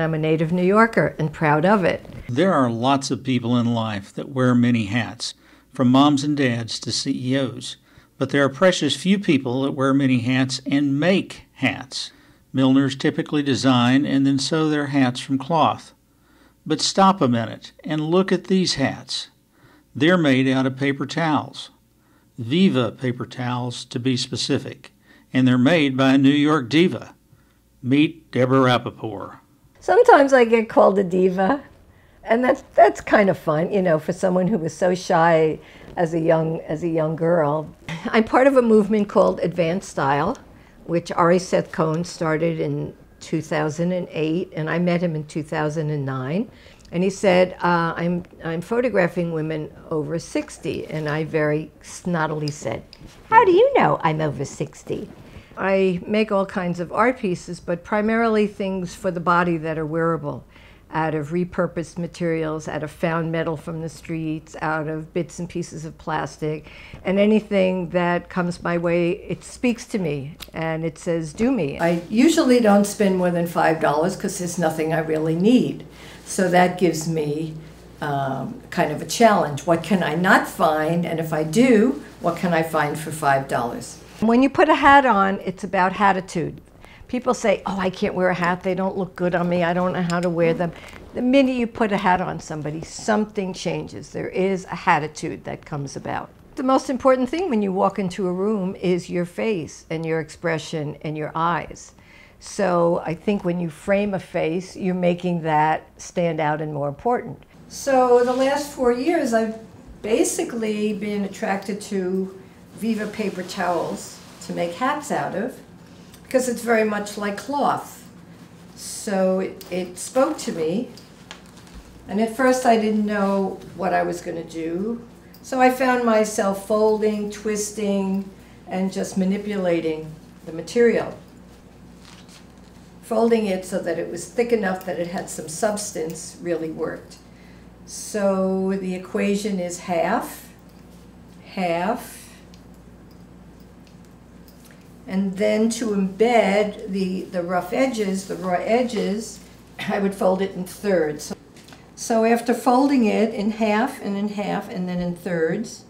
I'm a native New Yorker and proud of it. There are lots of people in life that wear many hats, from moms and dads to CEOs. But there are precious few people that wear many hats and make hats. Milliners typically design and then sew their hats from cloth. But stop a minute and look at these hats. They're made out of paper towels. Viva paper towels, to be specific. And they're made by a New York diva. Meet Deborah Rapoport. Sometimes I get called a diva, and that's that's kind of fun, you know, for someone who was so shy as a young as a young girl. I'm part of a movement called Advanced Style, which Ari Seth Cohen started in 2008, and I met him in 2009. And he said, uh, I'm, I'm photographing women over 60. And I very snottily said, How do you know I'm over 60? I make all kinds of art pieces, but primarily things for the body that are wearable out of repurposed materials, out of found metal from the streets, out of bits and pieces of plastic, and anything that comes my way, it speaks to me and it says, do me. I usually don't spend more than $5 because there's nothing I really need. So that gives me um, kind of a challenge. What can I not find? And if I do, what can I find for $5? When you put a hat on, it's about attitude. People say, oh, I can't wear a hat. They don't look good on me. I don't know how to wear them. The minute you put a hat on somebody, something changes. There is a attitude that comes about. The most important thing when you walk into a room is your face and your expression and your eyes. So I think when you frame a face, you're making that stand out and more important. So the last four years, I've basically been attracted to Viva paper towels to make hats out of because it's very much like cloth. So it, it spoke to me. And at first I didn't know what I was going to do. So I found myself folding, twisting, and just manipulating the material. Folding it so that it was thick enough that it had some substance really worked. So the equation is half, half, and then to embed the, the rough edges, the raw edges, I would fold it in thirds. So after folding it in half and in half and then in thirds,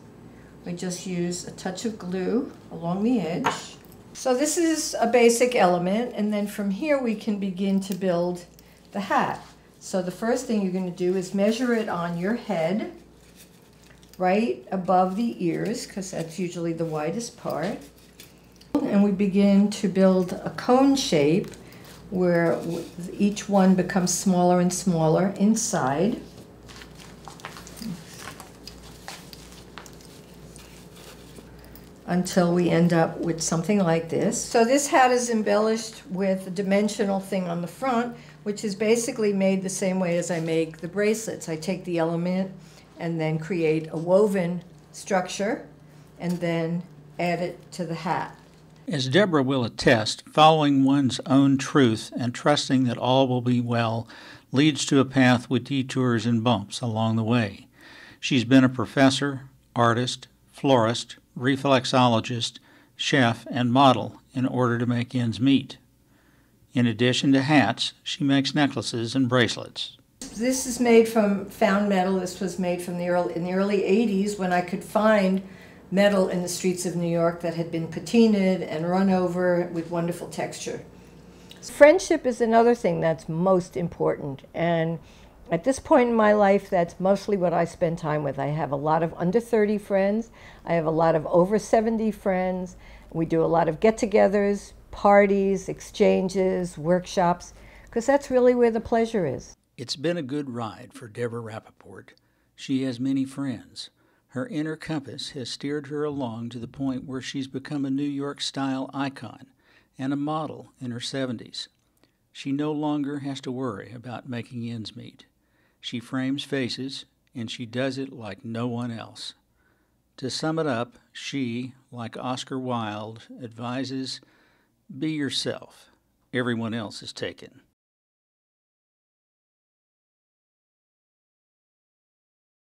we just use a touch of glue along the edge. So this is a basic element, and then from here we can begin to build the hat. So the first thing you're going to do is measure it on your head, right above the ears, because that's usually the widest part and we begin to build a cone shape where each one becomes smaller and smaller inside. until we end up with something like this. So this hat is embellished with a dimensional thing on the front, which is basically made the same way as I make the bracelets. I take the element and then create a woven structure and then add it to the hat. As Deborah will attest, following one's own truth and trusting that all will be well leads to a path with detours and bumps along the way. She's been a professor, artist, florist, reflexologist, chef, and model in order to make ends meet. In addition to hats, she makes necklaces and bracelets. This is made from found metal. This was made from the early, in the early 80s when I could find metal in the streets of New York that had been patinaed and run over with wonderful texture. Friendship is another thing that's most important. And at this point in my life, that's mostly what I spend time with. I have a lot of under 30 friends, I have a lot of over 70 friends. We do a lot of get togethers, parties, exchanges, workshops, because that's really where the pleasure is. It's been a good ride for Deborah Rapoport. She has many friends. Her inner compass has steered her along to the point where she's become a New York style icon and a model in her 70s. She no longer has to worry about making ends meet. She frames faces, and she does it like no one else. To sum it up, she, like Oscar Wilde, advises be yourself. Everyone else is taken.